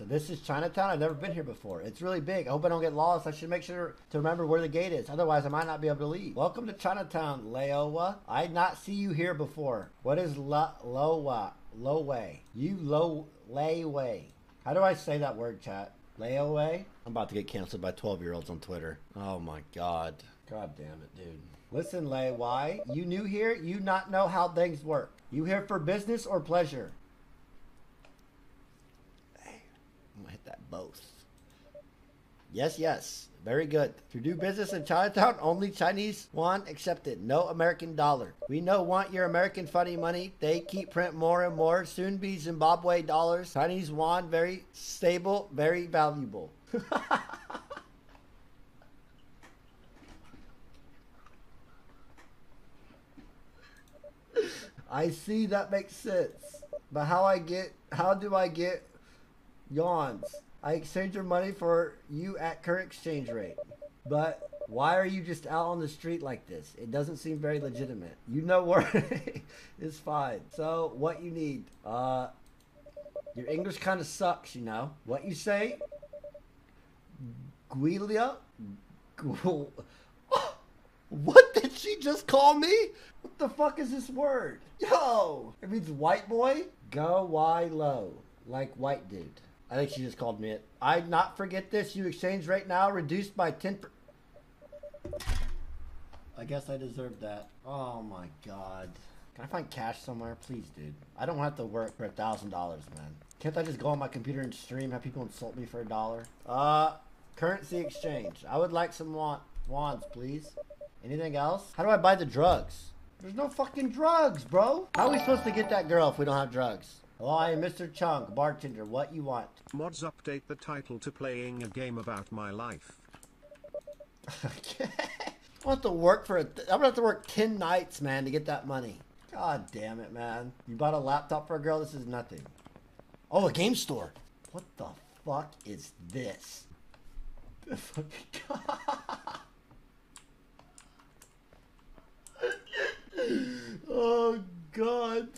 So this is Chinatown. I've never been here before. It's really big. I hope I don't get lost. I should make sure to remember where the gate is. Otherwise, I might not be able to leave. Welcome to Chinatown, Leowa. I did not see you here before. What is La Lowa? Loway. You low layway. How do I say that word, chat? Layaway? I'm about to get canceled by 12 year olds on Twitter. Oh my god. God damn it, dude. Listen, Lay, why? You new here? You not know how things work. You here for business or pleasure? Hey, I'm gonna hit that both. Yes, yes. Very good. To do business in Chinatown, only Chinese yuan accepted. No American dollar. We know want your American funny money. They keep print more and more. Soon be Zimbabwe dollars. Chinese yuan, very stable, very valuable. I see that makes sense. But how I get how do I get yawns? I exchange your money for you at current exchange rate. But why are you just out on the street like this? It doesn't seem very legitimate. You know where it's fine. So what you need? Uh your English kind of sucks, you know. What you say? Guilia? Gu- What did she just call me? What the fuck is this word? Yo! It means white boy? Go why low. Like white dude. I think she just called me it. I not forget this. You exchange right now reduced by 10 per- I guess I deserve that. Oh my god. Can I find cash somewhere? Please, dude. I don't have to work for a thousand dollars, man. Can't I just go on my computer and stream, have people insult me for a dollar? Uh, currency exchange. I would like some wa- wands, please. Anything else? How do I buy the drugs? There's no fucking drugs, bro. How are we supposed to get that girl if we don't have drugs? I am Mr. Chunk, bartender. What you want? Mods update the title to playing a game about my life. I have to work for. A th- I'm gonna have to work ten nights, man, to get that money. God damn it, man! You bought a laptop for a girl. This is nothing. Oh, a game store. What the fuck is this? The fucking oh god.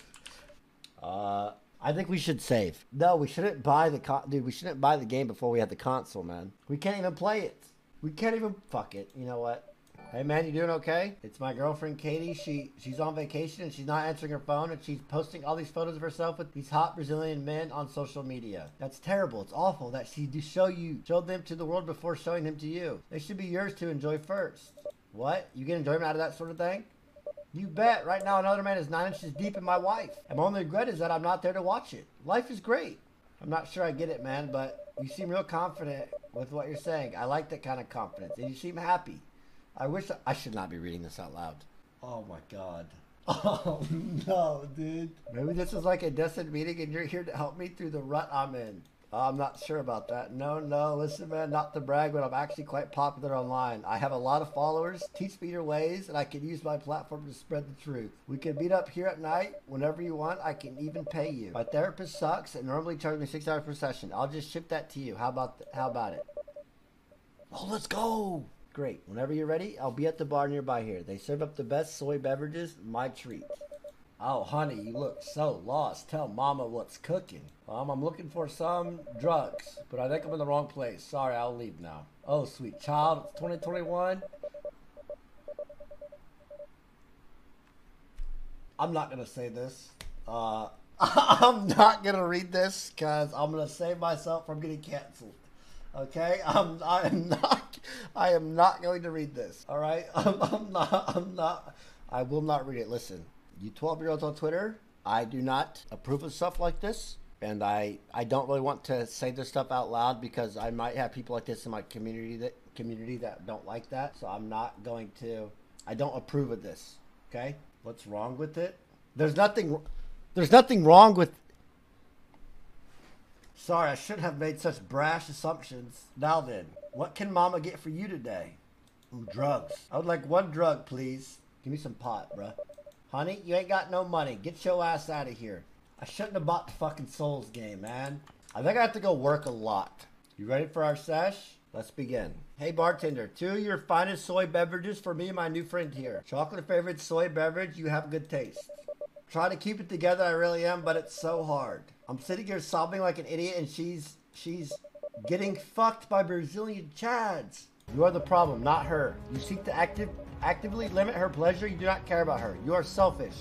Uh, I think we should save. No, we shouldn't buy the con- dude. We shouldn't buy the game before we have the console, man. We can't even play it. We can't even fuck it. You know what? Hey man, you doing okay? It's my girlfriend Katie. She she's on vacation and she's not answering her phone and she's posting all these photos of herself with these hot Brazilian men on social media. That's terrible. It's awful that she show you showed them to the world before showing them to you. They should be yours to enjoy first. What? You get enjoyment out of that sort of thing? You bet. Right now, another man is nine inches deep in my wife. And my only regret is that I'm not there to watch it. Life is great. I'm not sure I get it, man, but you seem real confident with what you're saying. I like that kind of confidence, and you seem happy. I wish I should not be reading this out loud. Oh my god. Oh no, dude. Maybe this is like a destined meeting, and you're here to help me through the rut I'm in. Uh, I'm not sure about that. No, no, listen, man, not to brag, but I'm actually quite popular online. I have a lot of followers. Teach me your ways, and I can use my platform to spread the truth. We can meet up here at night whenever you want. I can even pay you. My therapist sucks and normally charges me six hours per session. I'll just ship that to you. How about how about it? Oh, let's go. Great. Whenever you're ready, I'll be at the bar nearby here. They serve up the best soy beverages. My treat. Oh, honey, you look so lost. Tell mama what's cooking. Mom, I'm looking for some drugs, but I think I'm in the wrong place. Sorry, I'll leave now. Oh, sweet child, it's 2021. I'm not gonna say this. Uh, I'm not gonna read this because I'm gonna save myself from getting canceled. Okay, I'm I am not I am not going to read this. All right, I'm, I'm not I'm not I will not read it. Listen, you 12 year olds on Twitter, I do not approve of stuff like this, and I I don't really want to say this stuff out loud because I might have people like this in my community that community that don't like that. So I'm not going to. I don't approve of this. Okay, what's wrong with it? There's nothing. There's nothing wrong with Sorry, I shouldn't have made such brash assumptions. Now then, what can Mama get for you today? Ooh, drugs. I would like one drug, please. Give me some pot, bruh. Honey, you ain't got no money. Get your ass out of here. I shouldn't have bought the fucking Souls game, man. I think I have to go work a lot. You ready for our sesh? Let's begin. Hey bartender, two of your finest soy beverages for me and my new friend here. Chocolate favorite soy beverage, you have good taste. Try to keep it together, I really am, but it's so hard. I'm sitting here sobbing like an idiot, and she's She's getting fucked by Brazilian Chads. You are the problem, not her. You seek to active, actively limit her pleasure. You do not care about her. You are selfish.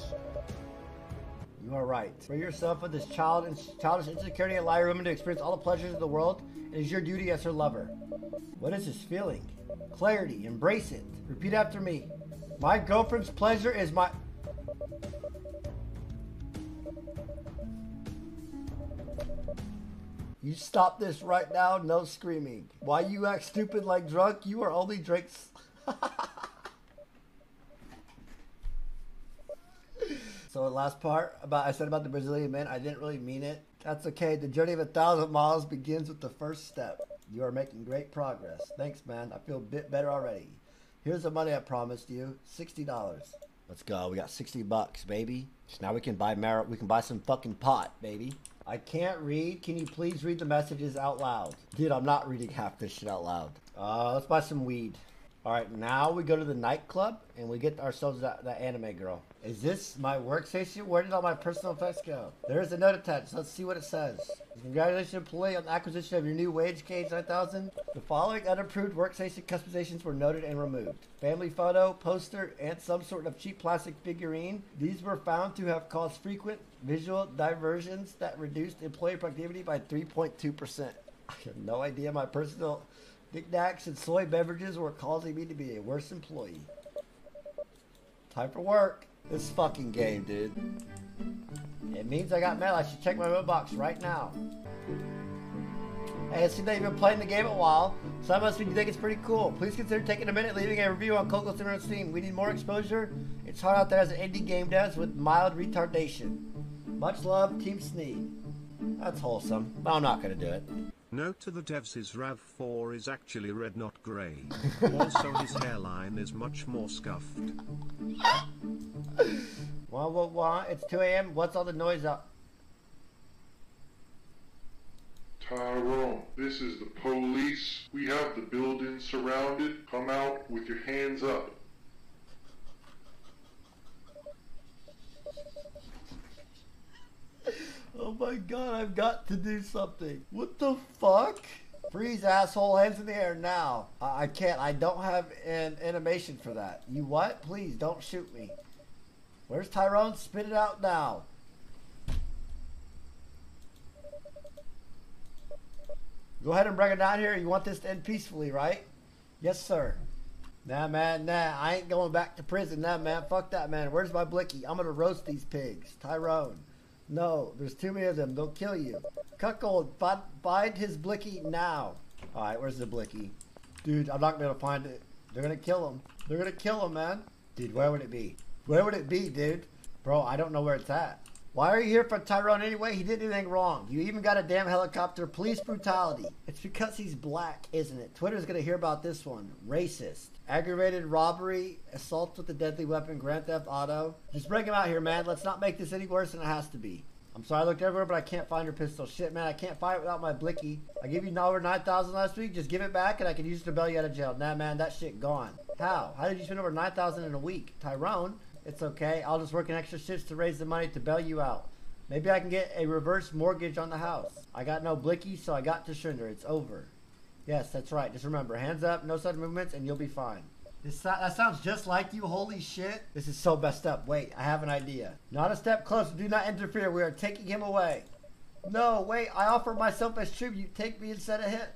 You are right. For yourself of this child and childish insecurity allow your woman to experience all the pleasures of the world. It is your duty as her lover. What is this feeling? Clarity. Embrace it. Repeat after me. My girlfriend's pleasure is my. You stop this right now, no screaming. Why you act stupid like drunk? You are only drinks. so last part about I said about the Brazilian man, I didn't really mean it. That's okay. The journey of a thousand miles begins with the first step. You are making great progress. Thanks, man. I feel a bit better already. Here's the money I promised you. Sixty dollars. Let's go. We got sixty bucks, baby. So now we can buy mar- we can buy some fucking pot, baby. I can't read. Can you please read the messages out loud? Dude, I'm not reading half this shit out loud. Uh, let's buy some weed. All right, now we go to the nightclub and we get ourselves that, that anime girl. Is this my workstation? Where did all my personal effects go? There is a note attached. Let's see what it says. Congratulations, employee, on the acquisition of your new wage cage 9000. The following unapproved workstation customizations were noted and removed. Family photo, poster, and some sort of cheap plastic figurine. These were found to have caused frequent visual diversions that reduced employee productivity by 3.2%. I have no idea my personal knickknacks and soy beverages were causing me to be a worse employee. Time for work. This fucking game, dude. It means I got mail. I should check my mailbox right now. Hey, it seems that you've been playing the game a while, so that must mean you think it's pretty cool. Please consider taking a minute leaving a review on Coco Center on Steam. We need more exposure. It's hard out there as an indie game devs with mild retardation. Much love, Team Sneed. That's wholesome, but I'm not gonna do it. Note to the devs his RAV4 is actually red not grey. also his hairline is much more scuffed. Wah wah wah, it's 2 a.m. What's all the noise up? Tyrone, this is the police. We have the building surrounded. Come out with your hands up. My god, I've got to do something. What the fuck? Freeze, asshole. Hands in the air now. I, I can't. I don't have an animation for that. You what? Please don't shoot me. Where's Tyrone? Spit it out now. Go ahead and bring it down here. You want this to end peacefully, right? Yes, sir. Nah, man, nah. I ain't going back to prison. Nah, man. Fuck that, man. Where's my blicky? I'm gonna roast these pigs. Tyrone. No, there's too many of them. They'll kill you. Cuckold, find his blicky now. Alright, where's the blicky? Dude, I'm not gonna be able to find it. They're gonna kill him. They're gonna kill him, man. Dude, where would it be? Where would it be, dude? Bro, I don't know where it's at. Why are you here for Tyrone anyway? He did anything wrong. You even got a damn helicopter. Police brutality. It's because he's black, isn't it? Twitter's gonna hear about this one. Racist. Aggravated robbery, assault with a deadly weapon, grand theft auto. Just bring him out here, man. Let's not make this any worse than it has to be. I'm sorry I looked everywhere, but I can't find your pistol. Shit, man, I can't find it without my blicky. I gave you over 9000 last week. Just give it back and I can use it to bail you out of jail. Nah, man, that shit gone. How? How did you spend over 9000 in a week? Tyrone, it's okay. I'll just work an extra shift to raise the money to bail you out. Maybe I can get a reverse mortgage on the house. I got no blicky, so I got to surrender. It's over. Yes, that's right. Just remember, hands up, no sudden movements, and you'll be fine. This, that sounds just like you, holy shit. This is so messed up. Wait, I have an idea. Not a step closer. Do not interfere. We are taking him away. No, wait. I offer myself as tribute. Take me instead of him.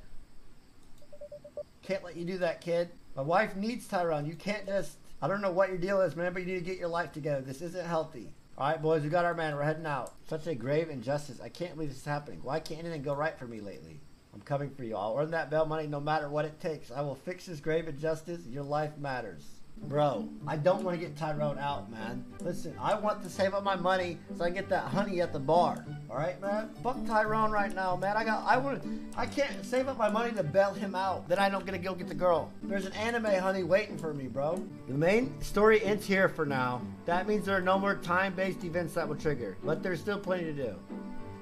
Can't let you do that, kid. My wife needs Tyrone. You can't just... I don't know what your deal is, man, but you need to get your life together. This isn't healthy. All right, boys, we got our man. We're heading out. Such a grave injustice. I can't believe this is happening. Why can't anything go right for me lately? I'm coming for you. I'll earn that bail money no matter what it takes. I will fix this grave injustice. Your life matters. Bro, I don't want to get Tyrone out, man. Listen, I want to save up my money so I can get that honey at the bar. All right, man. Fuck Tyrone right now, man. I got, I want, I can't save up my money to bail him out. Then I don't get to go get the girl. There's an anime honey waiting for me, bro. The main story ends here for now. That means there are no more time-based events that will trigger, but there's still plenty to do.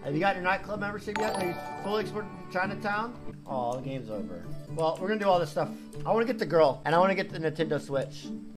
Have you got your nightclub membership yet? Are you fully to Chinatown? Oh, the game's over. Well, we're gonna do all this stuff. I wanna get the girl, and I wanna get the Nintendo Switch.